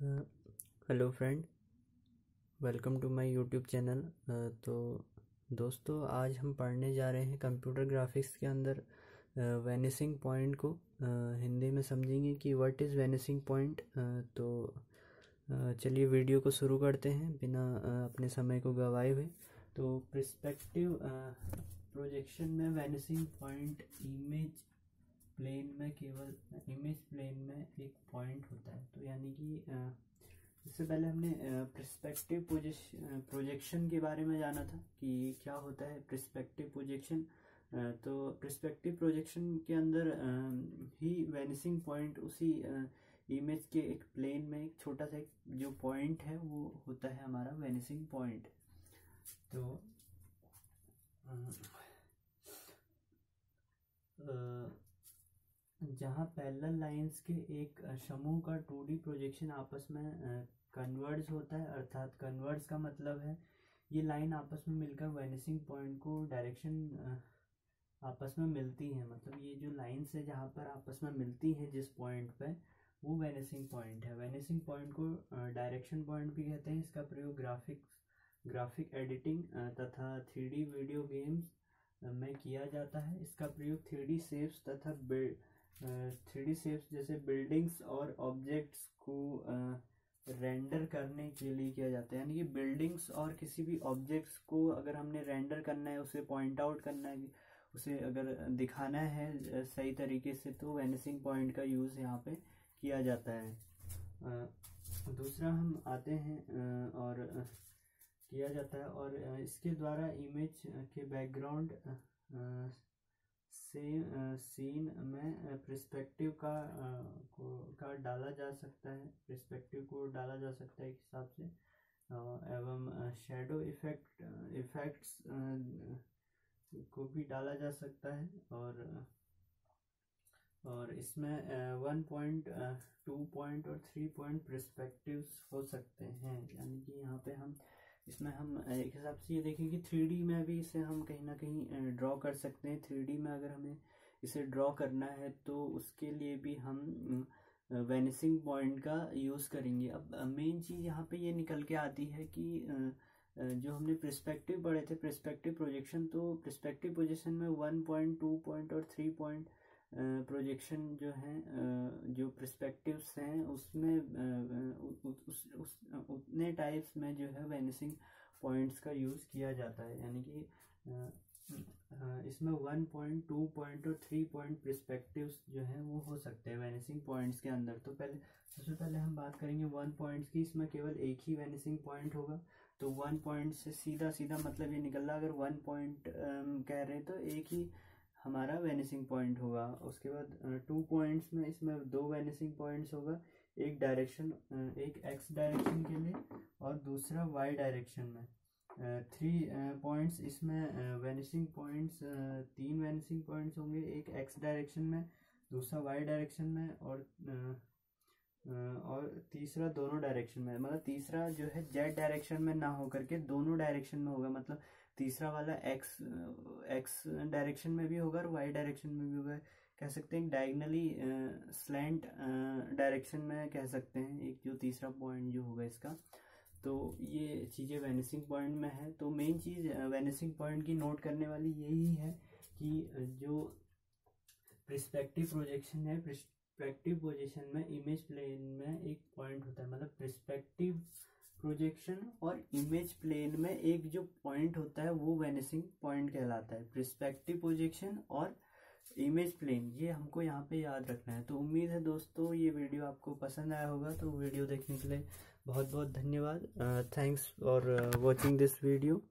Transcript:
Hello friend welcome to my YouTube channel. तो दोस्तों आज हम पढ़ने जा रहे हैं कंप्यूटर ग्राफिक्स के अंदर वेनिसिंग uh, पॉइंट को। uh, हिंदी में समझेंगे कि व्हाट इज़ वेनिसिंग पॉइंट। तो uh, चलिए वीडियो को शुरू करते हैं बिना अपने समय को गवाए हुए। तो प्रस्पेक्टिव प्रोजेक्शन में वेनिसिंग पॉइंट इमेज प्लेन में केवल इमेज प्लेन में एक पॉइंट होता है। तो यानी कि इससे पहले हमने प्रिस्पेक्टिव प्रोजेक्शन के बारे में जाना था कि क्या होता है प्रिस्पेक्टिव प्रोजेक्शन तो प्रिस्पेक्टिव प्रोजेक्शन के अंदर ही वेनिसिंग पॉइंट उसी इमेज के एक प्लेन में एक छोटा सा एक जो पॉइंट है, वो होता है हमारा वेनिसिंग पॉइंट तो जहाँ पैरेलल लाइंस के एक समूह का टू प्रोजेक्शन आपस में कन्वर्ज होता है, अर्थात कन्वर्ज का मतलब है, ये लाइन आपस में मिलकर वेनिसिंग पॉइंट को डायरेक्शन आपस में मिलती है। मतलब ये जो लाइन्स है जहाँ पर आपस में मिलती है जिस पॉइंट पे, वो वेनिसिंग पॉइंट है। वेनिसिंग पॉइंट को डायरेक्शन पॉइंट भी कहते हैं। इसका प्रयोग ग्राफिक्स, ग्राफिक एडिटिंग तथा थ्री वीडियो गेम्स में किया जाता है। इसका प्रयोग थ्री शेप्स तथा थ्री डी शेप्स जैसे बिल्डिंग्स और ऑब्जेक्ट्स को रेंडर करने के लिए किया जाता है। यानी कि बिल्डिंग्स और किसी भी ऑब्जेक्ट्स को अगर हमने रेंडर करना है, उसे पॉइंट आउट करना है, उसे अगर दिखाना है सही तरीके से तो वेनिसिंग पॉइंट का यूज़ यहाँ पे किया जाता है। दूसरा हम आते हैं और किया जाता है। और इसके द्वारा इमेज के बैकग्राउंड सेम सीन में प्रिस्पेक्टिव का को, का डाला जा सकता है प्रिस्पेक्टिव को डाला जा सकता है एक हिसाब से एवं शेडो इफ़ेक्ट इफेक्ट्स को भी डाला जा सकता है और और इसमें वन पॉइंट टू पॉइंट और थ्री पॉइंट प्रिस्पेक्टिव्स हो सकते हैं। यानी कि यहाँ पे हम इसमें हम एक हिसाब से ये देखें कि थ्री में भी इसे हम कहीं ना कहीं ड्रॉ कर सकते हैं। थ्री में अगर हमें इसे ड्रॉ करना है तो उसके लिए भी हम वेनिसिंग पॉइंट का यूज़ करेंगे। अब मेन चीज़ यहाँ पे ये निकल के आती है कि जो हमने प्रस्पेक्टिव पढ़े थे प्रस्पेक्टिव प्रोजेक्शन तो प्रस्पेक्टिव प्रोजेक्शन में वन पॉइंट टू पॉइंट और थ्री पॉइंट प्रोजेक्शन जो है जो प्रस्पेक्टिव्स हैं उसमें उस, उस उतने टाइप्स में जो है वेनिसिंग पॉइंट्स का यूज़ किया जाता है। यानी कि इसमें वन पॉइंट टू पॉइंट और थ्री पॉइंट प्रस्पेक्टिव्स जो हैं वो हो सकते हैं वेनिसिंग पॉइंट्स के अंदर। तो पहले सबसे पहले हम बात करेंगे वन पॉइंट्स की। इसमें केवल एक ही वेनिसिंग पॉइंट होगा। तो वन पॉइंट से सीधा सीधा मतलब ये निकल रहा अगर वन पॉइंट कह रहे हैं तो एक ही हमारा वैनिसिंग पॉइंट होगा। उसके बाद टू पॉइंट्स में इसमें दो वेनिसिंग पॉइंट्स होगा। एक डायरेक्शन एक एक्स डायरेक्शन के लिए और दूसरा वाई डायरेक्शन में। थ्री पॉइंट्स इसमें वेनिसिंग पॉइंट्स तीन वेनिसिंग पॉइंट्स होंगे। एक एक्स डायरेक्शन में, दूसरा वाई डायरेक्शन में और और तीसरा दोनों डायरेक्शन में मतलब तीसरा जो है जेड डायरेक्शन में ना होकर के दोनों डायरेक्शन में होगा मतलब तीसरा वाला एक्स एक्स डायरेक्शन में भी होगा और वाई डायरेक्शन में भी होगा। कह सकते हैं डायगनली स्लैंट डायरेक्शन में कह सकते हैं एक जो तीसरा पॉइंट जो होगा इसका। तो ये चीज़ें वेनिसिंग पॉइंट में है। तो मेन चीज़ वेनिसिंग पॉइंट की नोट करने वाली यही है कि जो प्रिस्पेक्टिव प्रोजेक्शन है प्रिस्पेक्टिव पोजिशन में इमेज प्लेन में एक पॉइंट होता है। मतलब प्रिस्पेक्टिव प्रोजेक्शन और इमेज प्लेन में एक जो पॉइंट होता है, वो वेनिसिंग पॉइंट कहलाता है। प्रिस्पेक्टिव प्रोजेक्शन और इमेज प्लेन ये हमको यहाँ पे याद रखना है। तो उम्मीद है दोस्तों, ये वीडियो आपको पसंद आया होगा। तो वीडियो देखने के लिए बहुत बहुत धन्यवाद thanks for watching this video